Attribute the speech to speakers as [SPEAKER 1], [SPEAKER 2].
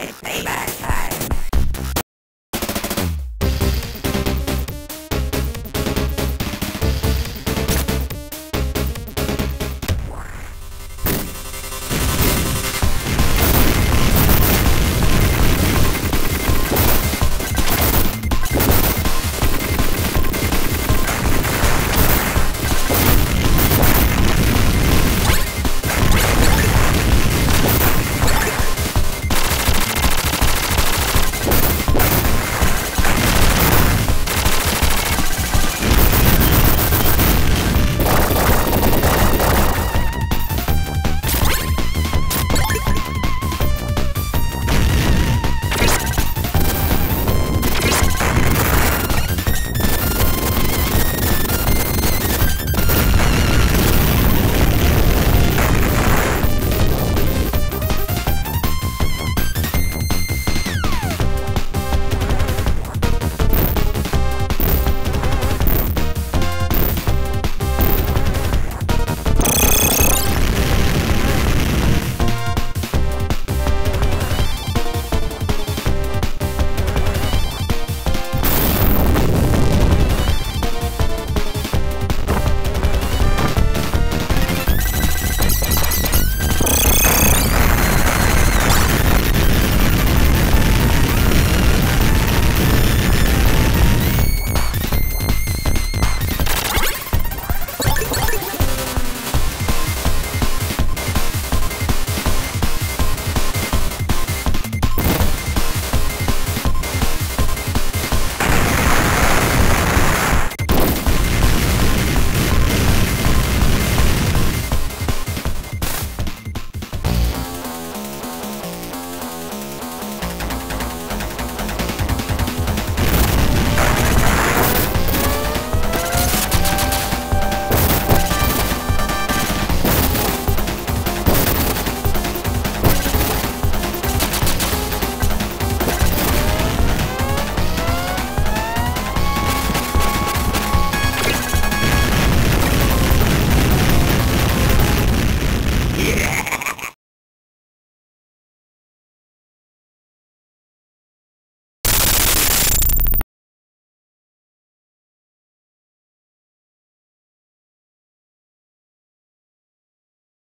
[SPEAKER 1] It's payback.